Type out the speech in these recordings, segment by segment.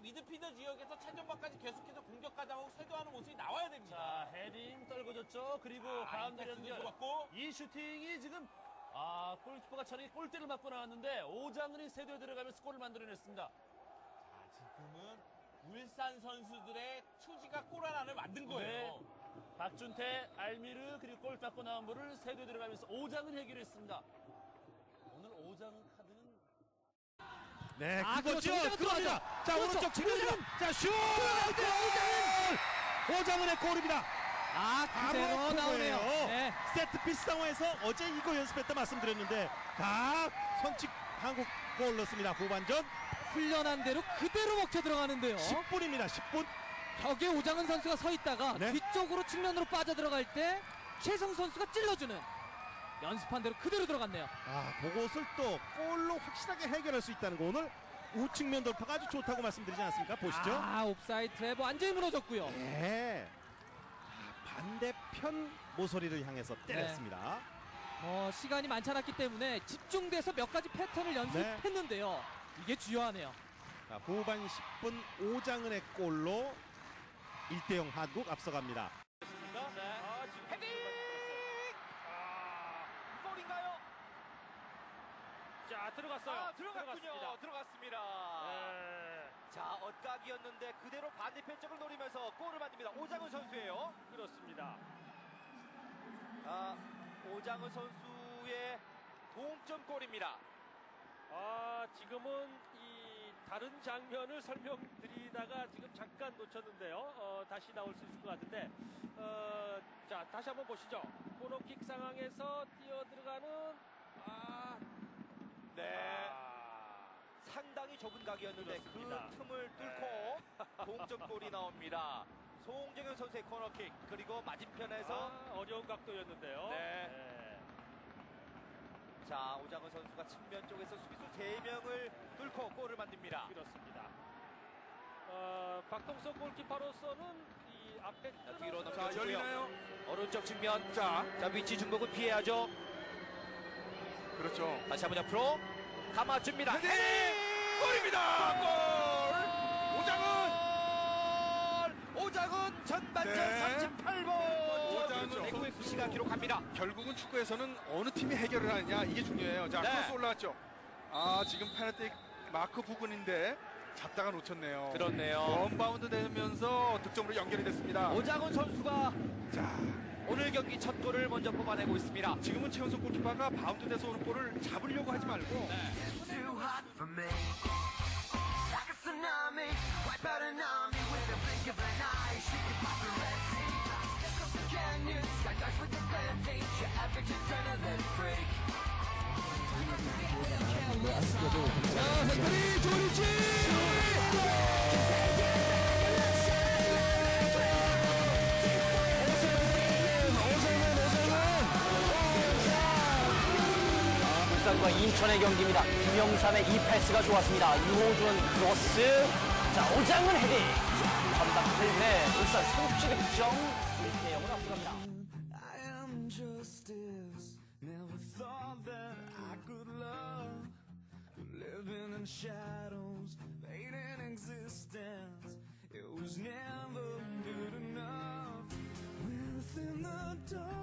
미드필더 지역에서 차전방까지 계속해서 공격하다 하고 세도하는 모습이 나와야 됩니다. 자, 헤딩 떨궈졌죠. 그리고 아, 가운데 연결. 좋았고. 이 슈팅이 지금 아, 골키퍼가 차라리 골대를 맞고 나왔는데 오장은이 세도에 들어가면서 골을 만들어냈습니다. 자, 지금은 울산 선수들의 투지가 골 하나를 만든 거예요. 네. 박준태, 알미르 그리고 골 받고 나온 볼을 세도에 들어가면서 오장은 해결했습니다. 오늘 오장 카드는 네, 아, 그거죠. 그렇죠. 그겁니다. 자, 그렇죠. 오른쪽 측면으로. 오장은! 자, 슛! 골! 오장은의 골입니다. 아, 그대로 나오네요. 네. 세트피스 상황에서 어제 이거 연습했다 말씀드렸는데, 자, 선취 한국 골 넣습니다. 후반전 훈련한 대로 그대로 먹혀 들어가는데요. 10분입니다. 10분. 벽에 오장은 선수가 서 있다가 네. 뒤쪽으로 측면으로 빠져 들어갈 때 최성 선수가 찔러주는 연습한 대로 그대로 들어갔네요. 아, 그것을 또 골로 확실하게 해결할 수 있다는 거 오늘 우측면 돌파가 아주 좋다고 말씀드리지 않았습니까? 보시죠. 아, 옵사이드 트랩 완전히 무너졌고요. 네. 아, 반대편 모서리를 향해서 때렸습니다. 어, 시간이 많지 않았기 때문에 집중돼서 몇 가지 패턴을 연습했는데요. 이게 주요하네요. 자, 후반 10분 오장은의 골로 1대0 한국 앞서갑니다. 자, 들어갔어요. 아, 들어갔군요. 들어갔습니다. 들어갔습니다. 네, 자, 엇각이었는데 그대로 반대편 쪽을 노리면서 골을 만듭니다. 오장훈 선수예요. 그렇습니다. 아, 오장훈 선수의 동점골입니다. 아, 지금은 이 다른 장면을 설명드리다가 지금 잠깐 놓쳤는데요. 어, 다시 나올 수 있을 것 같은데, 어, 자, 다시 한번 보시죠. 코너킥 상황에서 뛰어 들어가는, 아, 네. 아, 상당히 좁은 각이었는데 그렇습니다. 그 틈을 뚫고 동점골이 나옵니다. 송정현 선수의 코너킥 그리고 맞은편에서 아, 어려운 각도였는데요. 네. 자 오장훈 선수가 측면 쪽에서 수비수 3명을 뚫고 골을 만듭니다. 그렇습니다. 어, 박동석 골키퍼로서는 이 앞에 자, 뒤로 넘겨주고요. 열리나요? 오른쪽 측면 자, 자 위치 중복은 피해야죠. 그렇죠. 다시 한번 옆으로 감아줍니다. 헤딩! 골입니다! 골! 오장은! 골! 오장은 전반전 네. 38번 오장은 대구 선수. FC가 기록합니다. 결국은 축구에서는 어느 팀이 해결을 하느냐 이게 중요해요. 자, 네. 크로스 올라왔죠. 아, 지금 페널티 마크 부근인데 잡다가 놓쳤네요. 그렇네요. 원바운드 되면서 득점으로 연결이 됐습니다. 오장은 선수가 자, 오늘 경기 첫 골을 먼저 뽑아내고 있습니다. 지금은 최은석 골키퍼가 바운드 돼서 오는 볼을 잡으려고 하지 말고 for me. Like a tsunami, 울산과 인천의 경기입니다. 김영삼의 이 패스가 좋았습니다. 유호준 크로스. 자, 오장은 헤딩. 전반 8분에 울산 선취 득점 1대 0으로 앞서갑니다. Living in shadows, fading existence. It was never good enough. Within the darkness,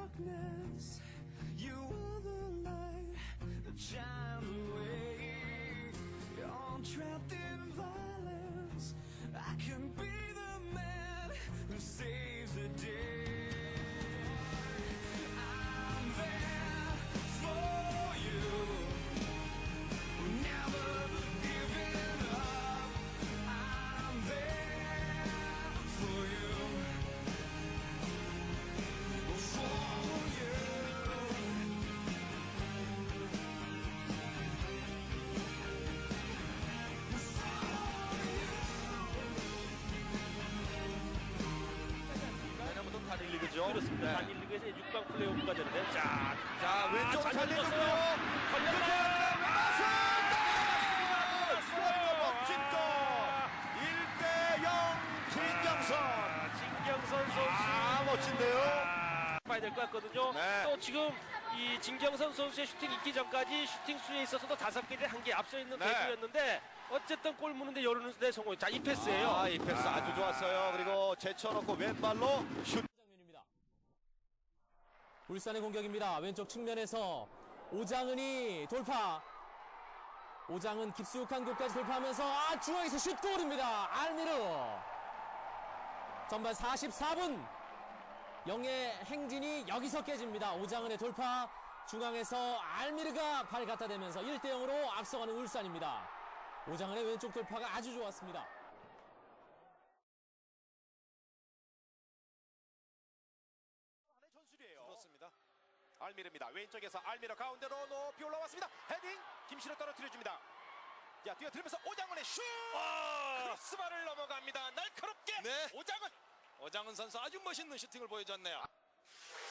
네. 단일 리그에서 6강 플레이오프가 되는데, 자, 자 왼쪽 잘잘 던졌어요. 내줬고요. 걸렸어요. 스코어가 멋진 골. 1대0 진경선. 진경선 선수. 아 멋진데요. 봐야 될 것 같거든요. 네. 또 지금 이 진경선 선수의 슈팅 있기 전까지 슈팅 수에 있어서도 다섯 개 대 한 개 앞서 있는 네. 대구였는데 어쨌든 골 무는데 열어놓는데 성공. 자, 이 패스예요. 아, 이 패스 아 주 좋았어요. 그리고 제쳐놓고 왼발로 슛. 울산의 공격입니다. 왼쪽 측면에서 오장은이 돌파. 오장은 깊숙한 곳까지 돌파하면서 아 중앙에서 슛 골입니다. 알미르. 전반 44분 영의 행진이 여기서 깨집니다. 오장은의 돌파. 중앙에서 알미르가 발 갖다 대면서 1대 0으로 앞서가는 울산입니다. 오장은의 왼쪽 돌파가 아주 좋았습니다. 알미르입니다. 왼쪽에서 알미르 가운데로 높이 올라왔습니다. 헤딩 김신호 떨어뜨려줍니다. 자 뛰어들면서 오장은의 슛! 크로스바를 넘어갑니다. 날카롭게 네. 오장은. 오장은 선수 아주 멋있는 슈팅을 보여줬네요.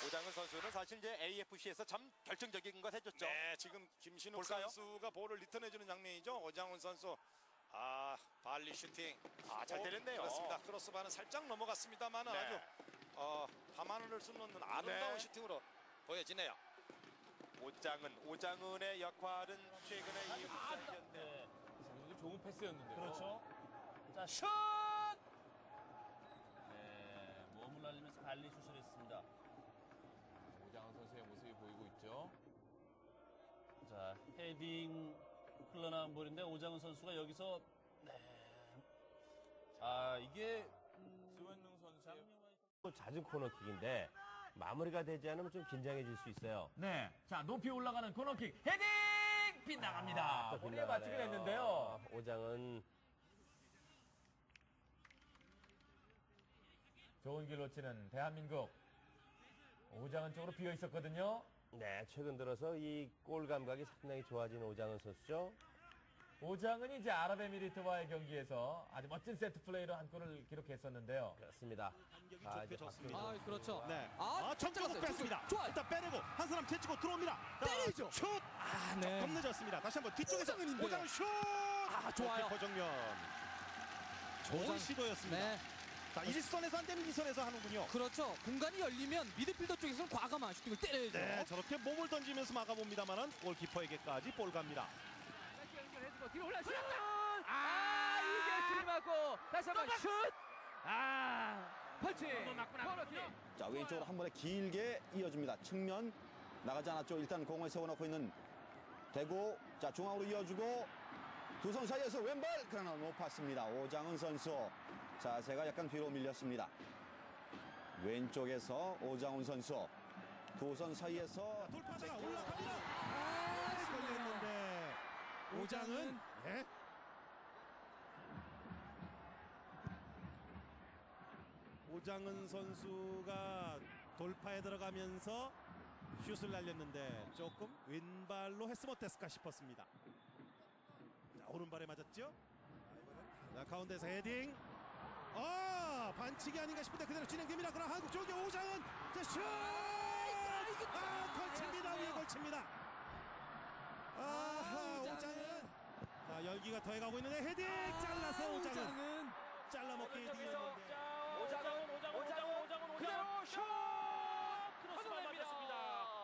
오장은 선수는 사실 이제 AFC에서 참 결정적인 것 해줬죠. 네, 지금 김신욱 볼까요? 선수가 볼을 리턴해주는 장면이죠. 오장은 선수. 아, 발리 슈팅. 아, 잘 어, 때렸네요. 그렇습니다. 크로스바는 살짝 넘어갔습니다만 네. 아주 어, 밤하늘을 쏟는 아름다운 네. 슈팅으로 보여지네요. 오장은 오장은의 역할은 최근에 이 울산이었는데 좋은 패스였는데요. 그렇죠. 자, 슛! 네, 몸을 날리면서 발리 슛을 했습니다. 오장원 선수의 모습이 보이고 있죠. 자, 헤딩 흘러나온 볼인데 오장원 선수가 여기서 네. 아, 이게 수원능 선수의 잦은 코너킥인데 마무리가 되지 않으면 좀 긴장해질 수 있어요. 네. 자, 높이 올라가는 코너킥 헤딩 빗나갑니다. 또 머리에 맞추긴. 했는데요. 오장은 좋은 길로 치는 대한민국. 오장원 쪽으로 비어 있었거든요. 네 최근 들어서 이 골 감각이 상당히 좋아진 오장은 선수죠. 오장은 이제 아랍에미리트와의 경기에서 아주 멋진 세트 플레이로 한 골을 기록했었는데요. 그렇습니다. 간격이 아, 좋게 이제 좋습니다. 아, 그렇죠. 네. 아, 아, 쳤어요. 뺐습니다. 좋아요. 일단 빼내고 한 사람 제치고 들어옵니다. 자, 때리죠. 슛! 아, 네. 조금 늦었습니다. 다시 한번 뒤쪽에서 오장은인데요. 오장은 슛! 아, 좋아요. 키퍼 정면. 좋은. 시도였습니다. 네. 자, 이 선에서 안 되면 이 선에서 하는군요. 그렇죠. 공간이 열리면 미드필더 쪽에서는 과감한 슈팅을 때려야죠. 네, 저렇게 몸을 던지면서 막아봅니다만은 골키퍼에게까지 볼 갑니다. 뒤로 올라 슛! 아, 이게 스리 맞고 다시 한번 슛! 아, 펀치. 자 왼쪽으로 한 번에 길게 이어줍니다. 측면 나가지 않았죠. 일단 공을 세워놓고 있는 대고 자 중앙으로 이어주고 두 선수 사이에서 왼발 그러나 높았습니다. 오장은 선수 자세가 약간 뒤로 밀렸습니다. 왼쪽에서 오장훈 선수 두 선 사이에서 돌파자가 올라갑니다. 오장은 네. 오장은 선수가 돌파에 들어가면서 슛을 날렸는데 조금 왼발로 했으면 어땠을까 싶었습니다. 자, 오른발에 맞았죠? 자, 가운데서 헤딩. 아, 반칙이 아닌가 싶은데 그대로 진행됩니다. 그럼 한국 쪽에 오장은 자, 슛! 아, 걸칩니다. 위에 걸칩니다. 아하, 오장은. 자, 열기가 더해가고 있는데 헤딩! 잘라서 오장은. 잘라먹기 오장은 헤딩이었는데. 오장은 오장은 오장은 오장은 그대로 슛!